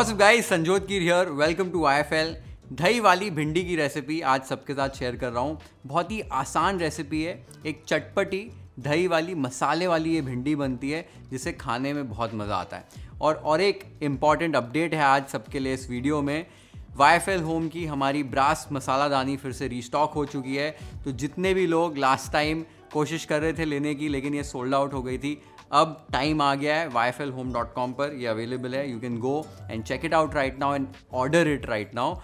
Up guys, Sanjyot Keer here welcome to आई दही वाली भिंडी की रेसिपी आज सबके साथ शेयर कर रहा हूँ। बहुत ही आसान रेसिपी है। एक चटपटी दही वाली मसाले वाली ये भिंडी बनती है जिसे खाने में बहुत मज़ा आता है। और और एक इंपॉर्टेंट अपडेट है आज सबके लिए इस वीडियो में। वाई होम की हमारी ब्रास मसाला दानी फिर से रीस्टॉक हो चुकी है। तो जितने भी लोग लास्ट टाइम कोशिश कर रहे थे लेने की लेकिन ये सोल्ड आउट हो गई थी। अब टाइम आ गया है Y F L home dot com पर, ये अवेलेबल है you can go and check it out right now and order it right now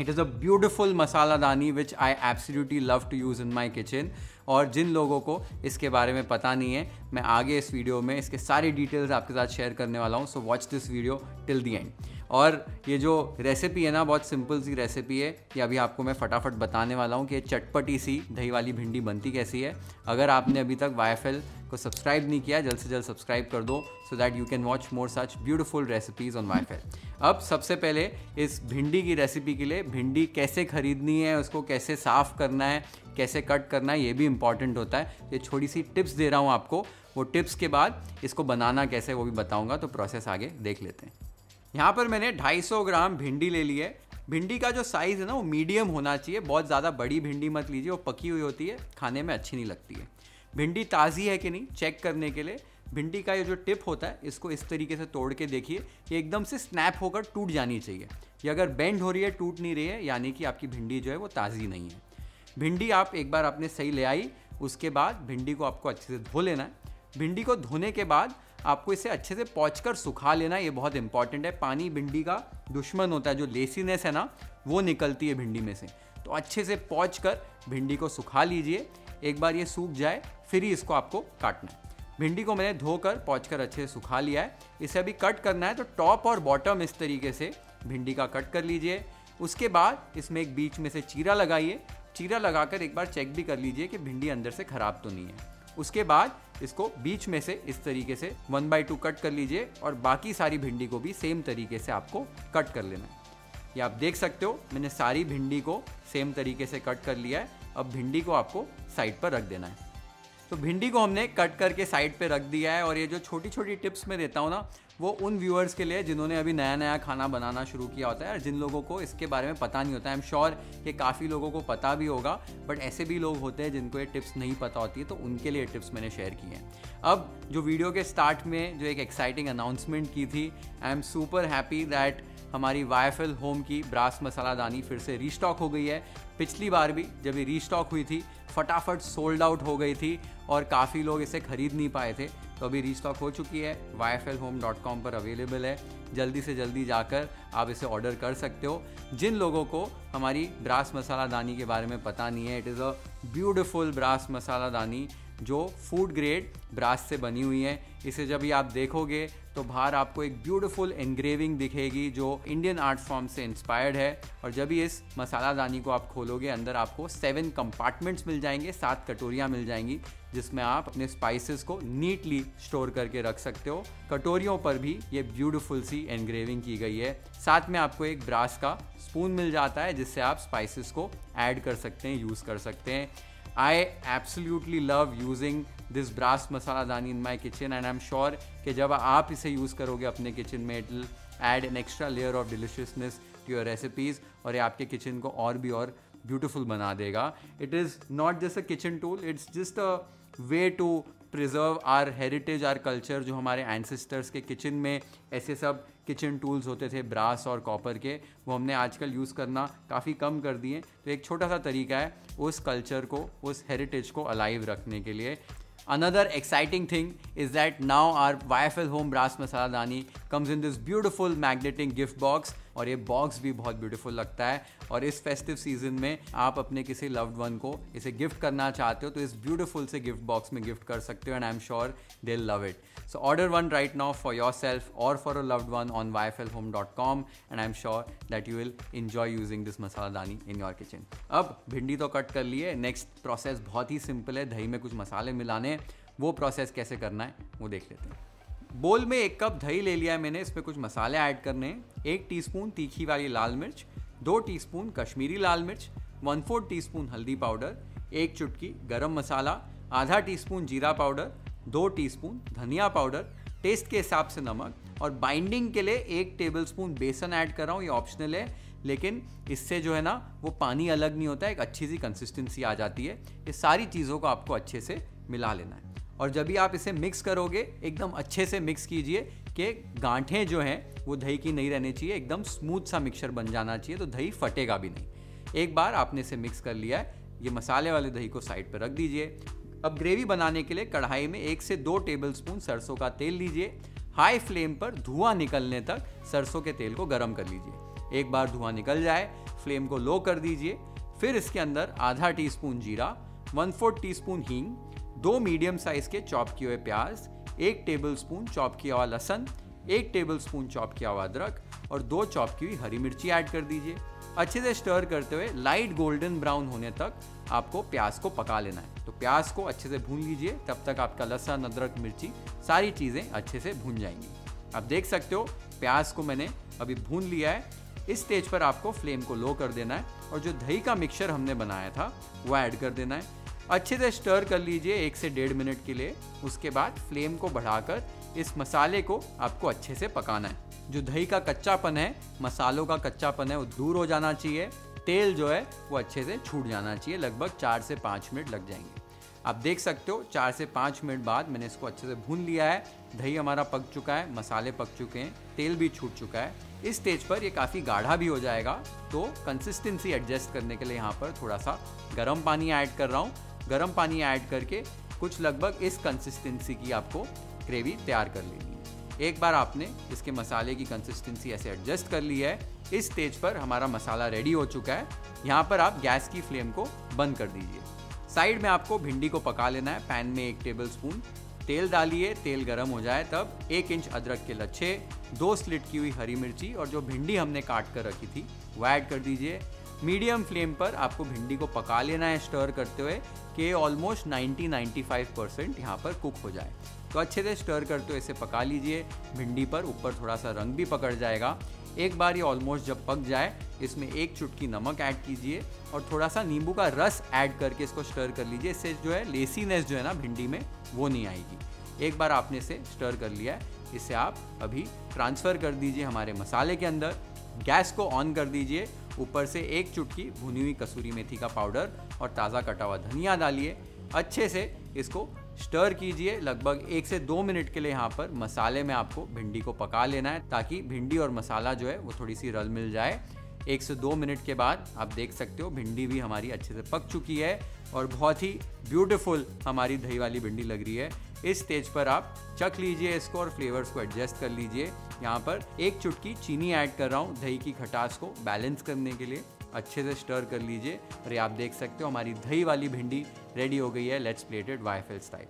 it is a beautiful masala dani which I absolutely love to use in my kitchen और जिन लोगों को इसके बारे में पता नहीं है, मैं आगे इस वीडियो में इसके सारी डिटेल्स आपके साथ शेयर करने वाला हूँ so watch this video till the end और ये जो रेसिपी है ना, बहुत सिंपल सी रेसिपी है ये अभी आपको मैं फटाफट बताने वाला हूँ कि ये चटपटी सी दही वाली भिंडी बनती कैसी है। अगर आपने अभी तक वाई को सब्सक्राइब नहीं किया, जल्द से जल्द सब्सक्राइब कर दो so that you can watch more such beautiful recipes on Y अब सबसे पहले इस भिंडी की रेसिपी के लिए भिंडी कैसे खरीदनी है, उसको कैसे साफ़ करना है, कैसे कट करना है, ये भी इंपॉर्टेंट होता है। ये छोटी सी टिप्स दे रहा हूँ आपको। वो टिप्स के बाद इसको बनाना कैसे वो भी बताऊँगा तो प्रोसेस आगे देख लेते हैं। यहाँ पर मैंने 250 ग्राम भिंडी ले ली है। भिंडी का जो साइज़ है ना, वो मीडियम होना चाहिए। बहुत ज़्यादा बड़ी भिंडी मत लीजिए, वो पकी हुई होती है, खाने में अच्छी नहीं लगती है। भिंडी ताज़ी है कि नहीं चेक करने के लिए। भिंडी का ये जो टिप होता है, इसको इस तरीके से तोड़ के देखिए। ये एकदम से स्नैप होकर टूट जानी चाहिए। ये अगर बेंड हो रही है, टूट नहीं रही है, यानी कि आपकी भिंडी जो है, वो ताज़ी नहीं है। भिंडी आप एक बार आपने सही ले आई, उसके बाद भिंडी को आपको अच्छे से धो लेना है। भिंडी को धोने के बाद आपको इसे अच्छे से पहुँच कर सुखा लेना, ये बहुत इंपॉर्टेंट है। पानी भिंडी का दुश्मन होता है, जो लेसीनेस है ना, वो निकलती है भिंडी में से। तो अच्छे से पौच कर भिंडी को सुखा लीजिए। एक बार ये सूख जाए, फिर ही इसको आपको काटना है। भिंडी को मैंने धोकर पौच कर अच्छे से सुखा लिया है। इसे अभी कट करना है तो टॉप और बॉटम इस तरीके से भिंडी का कट कर लीजिए। उसके बाद इसमें एक बीच में से चीरा लगाइए। चीरा लगाकर एक बार चेक भी कर लीजिए कि भिंडी अंदर से ख़राब तो नहीं है। उसके बाद इसको बीच में से इस तरीके से वन बाई टू कट कर लीजिए और बाकी सारी भिंडी को भी सेम तरीके से आपको कट कर लेना है। ये आप देख सकते हो, मैंने सारी भिंडी को सेम तरीके से कट कर लिया है। अब भिंडी को आपको साइड पर रख देना है। तो भिंडी को हमने कट करके साइड पे रख दिया है और ये जो छोटी छोटी टिप्स मैं देता हूँ ना, वो उन व्यूअर्स के लिए जिन्होंने अभी नया नया खाना बनाना शुरू किया होता है और जिन लोगों को इसके बारे में पता नहीं होता है। आई एम श्योर कि काफ़ी लोगों को पता भी होगा बट ऐसे भी लोग होते हैं जिनको ये टिप्स नहीं पता होती है तो उनके लिए टिप्स मैंने शेयर किए हैं। अब जो वीडियो के स्टार्ट में जो एक एक्साइटिंग अनाउंसमेंट की थी I am super happy that हमारी वाई होम की ब्रास मसाला दानी फिर से रीस्टॉक हो गई है। पिछली बार भी जब ये रीस्टॉक हुई थी, फटाफट सोल्ड आउट हो गई थी और काफ़ी लोग इसे खरीद नहीं पाए थे। तो अभी रीस्टॉक हो चुकी है। वाई पर अवेलेबल है। जल्दी से जल्दी जाकर आप इसे ऑर्डर कर सकते हो। जिन लोगों को हमारी ब्रास मसाला दानी के बारे में पता नहीं है it is a beautiful brass masala dani. जो फ़ूड ग्रेड ब्रास से बनी हुई है। इसे जब भी आप देखोगे तो बाहर आपको एक ब्यूटीफुल एनग्रेविंग दिखेगी जो इंडियन आर्ट फॉर्म से इंस्पायर्ड है। और जब भी इस मसाला दानी को आप खोलोगे, अंदर आपको सेवन कंपार्टमेंट्स मिल जाएँगे, सात कटोरियाँ मिल जाएँगी, जिसमें आप अपने स्पाइसेस को नीटली स्टोर करके रख सकते हो। कटोरियों पर भी ये ब्यूटीफुल सी एनग्रेविंग की गई है। साथ में आपको एक ब्रास का स्पून मिल जाता है, जिससे आप स्पाइसेस को ऐड कर सकते हैं यूज़ कर सकते हैं। I absolutely love using this brass masala dani in my kitchen and I am sure कि जब आप इसे यूज़ करोगे अपने किचन में it add an extra layer of deliciousness to your recipes और ये आपके किचन को और भी और ब्यूटिफुल बना देगा। It is not just a kitchen tool it's just a way to preserve our heritage our culture जो हमारे एंसेस्टर्स के किचन में ऐसे सब किचन टूल्स होते थे ब्रास और कॉपर के, वो हमने आजकल यूज़ करना काफ़ी कम कर दिए तो एक छोटा सा तरीका है उस कल्चर को, उस हेरिटेज को अलाइव रखने के लिए। Another exciting thing is that now our Y F L home brass masala dani comes in this beautiful magnetic gift box और ये बॉक्स भी बहुत ब्यूटीफुल लगता है। और इस फेस्टिव सीज़न में आप अपने किसी लव्ड वन को इसे गिफ्ट करना चाहते हो तो इस ब्यूटीफुल से गिफ्ट बॉक्स में गिफ्ट कर सकते हो and I am sure they love it so order one right now for yourself और for a loved one on Y F L home dot com and I am sure that you will enjoy using this masala dani in your kitchen अब भिंडी तो cut कर लिए next process बहुत ही simple है। दही में कुछ मसाले मिलाने वो प्रोसेस कैसे करना है, वो देख लेते हैं। बोल में एक कप दही ले लिया है मैंने, इसमें कुछ मसाले ऐड करने हैं। एक टीस्पून तीखी वाली लाल मिर्च, दो टीस्पून कश्मीरी लाल मिर्च, वन फोर्थ टीस्पून हल्दी पाउडर, एक चुटकी गरम मसाला, आधा टीस्पून जीरा पाउडर, दो टीस्पून धनिया पाउडर, टेस्ट के हिसाब से नमक और बाइंडिंग के लिए एक टेबल स्पून बेसन ऐड कर रहा हूँ, ये ऑप्शनल है। लेकिन इससे जो है ना, वो पानी अलग नहीं होता, एक अच्छी सी कंसिस्टेंसी आ जाती है। ये सारी चीज़ों को आपको अच्छे से मिला लेना है। और जब भी आप इसे मिक्स करोगे, एकदम अच्छे से मिक्स कीजिए कि गांठें जो हैं, वो दही की नहीं रहनी चाहिए, एकदम स्मूथ सा मिक्सचर बन जाना चाहिए तो दही फटेगा भी नहीं। एक बार आपने इसे मिक्स कर लिया है, ये मसाले वाले दही को साइड पर रख दीजिए। अब ग्रेवी बनाने के लिए कढ़ाई में एक से दो टेबल स्पून सरसों का तेल लीजिए। हाई फ्लेम पर धुआँ निकलने तक सरसों के तेल को गर्म कर लीजिए। एक बार धुआँ निकल जाए फ्लेम को लो कर दीजिए। फिर इसके अंदर आधा टी स्पून जीरा वन फोर्थ टी हींग दो मीडियम साइज़ के चॉप किए हुए प्याज, एक टेबल स्पून चॉप किया हुआ लहसन, एक टेबल स्पून चॉप किया हुआ अदरक और दो चॉप की हुई हरी मिर्ची ऐड कर दीजिए। अच्छे से स्टर करते हुए लाइट गोल्डन ब्राउन होने तक आपको प्याज को पका लेना है। तो प्याज को अच्छे से भून लीजिए, तब तक आपका लहसुन, अदरक, मिर्ची सारी चीज़ें अच्छे से भून जाएँगी। आप देख सकते हो, प्याज को मैंने अभी भून लिया है। इस स्टेज पर आपको फ्लेम को लो कर देना है और जो दही का मिक्सचर हमने बनाया था, वो ऐड कर देना है। अच्छे से स्टर कर लीजिए एक से डेढ़ मिनट के लिए। उसके बाद फ्लेम को बढ़ाकर इस मसाले को आपको अच्छे से पकाना है। जो दही का कच्चापन है, मसालों का कच्चापन है, वो दूर हो जाना चाहिए। तेल जो है, वो अच्छे से छूट जाना चाहिए। लगभग चार से पाँच मिनट लग जाएँगे। आप देख सकते हो, चार से पाँच मिनट बाद मैंने इसको अच्छे से भून लिया है। दही हमारा पक चुका है, मसाले पक चुके हैं, तेल भी छूट चुका है। इस स्टेज पर ये काफ़ी गाढ़ा भी हो जाएगा। तो कंसिस्टेंसी एडजस्ट करने के लिए यहाँ पर थोड़ा सा गर्म पानी ऐड कर रहा हूँ। गर्म पानी ऐड करके कुछ लगभग इस कंसिस्टेंसी की आपको ग्रेवी तैयार कर लेनी है। एक बार आपने इसके मसाले की कंसिस्टेंसी ऐसे एडजस्ट कर ली है, इस स्टेज पर हमारा मसाला रेडी हो चुका है। यहाँ पर आप गैस की फ्लेम को बंद कर दीजिए। साइड में आपको भिंडी को पका लेना है। पैन में एक टेबल स्पून तेल डालिए, तेल गर्म हो जाए तब एक इंच अदरक के लच्छे, दो स्लिट की हुई हरी मिर्ची और जो भिंडी हमने काट कर रखी थी, वो ऐड कर दीजिए। मीडियम फ्लेम पर आपको भिंडी को पका लेना है स्टर करते हुए, कि ऑलमोस्ट 90-95 परसेंट यहाँ पर कुक हो जाए। तो अच्छे से स्टर करते हुए इसे पका लीजिए। भिंडी पर ऊपर थोड़ा सा रंग भी पकड़ जाएगा। एक बार ये ऑलमोस्ट जब पक जाए, इसमें एक चुटकी नमक ऐड कीजिए और थोड़ा सा नींबू का रस ऐड करके इसको स्टर कर लीजिए। इससे जो है लेसीनेस जो है ना भिंडी में, वो नहीं आएगी। एक बार आपने इसे स्टर कर लिया है, इसे आप अभी ट्रांसफ़र कर दीजिए हमारे मसाले के अंदर। गैस को ऑन कर दीजिए ऊपर से एक चुटकी भुनी हुई कसूरी मेथी का पाउडर और ताज़ा कटा हुआ धनिया डालिए। अच्छे से इसको स्टर कीजिए। लगभग एक से दो मिनट के लिए यहाँ पर मसाले में आपको भिंडी को पका लेना है ताकि भिंडी और मसाला जो है वो थोड़ी सी रल मिल जाए। एक से दो मिनट के बाद आप देख सकते हो भिंडी भी हमारी अच्छे से पक चुकी है और बहुत ही ब्यूटीफुल हमारी दही वाली भिंडी लग रही है। इस स्टेज पर आप चख लीजिए इसको और फ्लेवर्स को एडजस्ट कर लीजिए। यहाँ पर एक चुटकी चीनी ऐड कर रहा हूँ दही की खटास को बैलेंस करने के लिए। अच्छे से स्टर कर लीजिए और ये आप देख सकते हो हमारी दही वाली भिंडी रेडी हो गई है। लेट्स प्लेटेड वाईफेल स्टाइल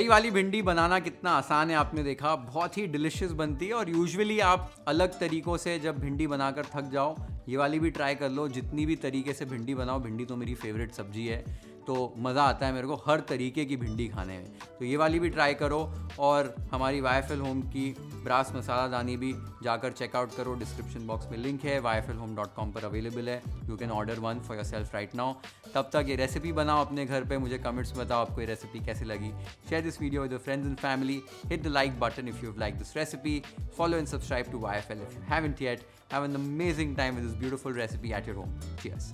दही वाली भिंडी बनाना कितना आसान है, आपने देखा। बहुत ही डिलिशियस बनती है और यूजुअली आप अलग तरीक़ों से जब भिंडी बनाकर थक जाओ, ये वाली भी ट्राई कर लो। जितनी भी तरीके से भिंडी बनाओ, भिंडी तो मेरी फेवरेट सब्ज़ी है। तो मज़ा आता है मेरे को हर तरीके की भिंडी खाने में। तो ये वाली भी ट्राई करो और हमारी वाई होम की ब्रास मसाला दानी भी जाकर चेकआउट करो। डिस्क्रिप्शन बॉक्स में लिंक है वाई होम डॉट कॉम पर अवेलेबल है। You can order one for yourself right now तब तक ये रेसिपी बनाओ अपने घर पे, मुझे कमेंट्स में बताओ आपको ये रेसिपी कैसी लगी। Share this video with friends and family hit the like button if you like this recipe follow and subscribe to Y F L if you yet have an amazing time with this beautiful recipe at your home cheers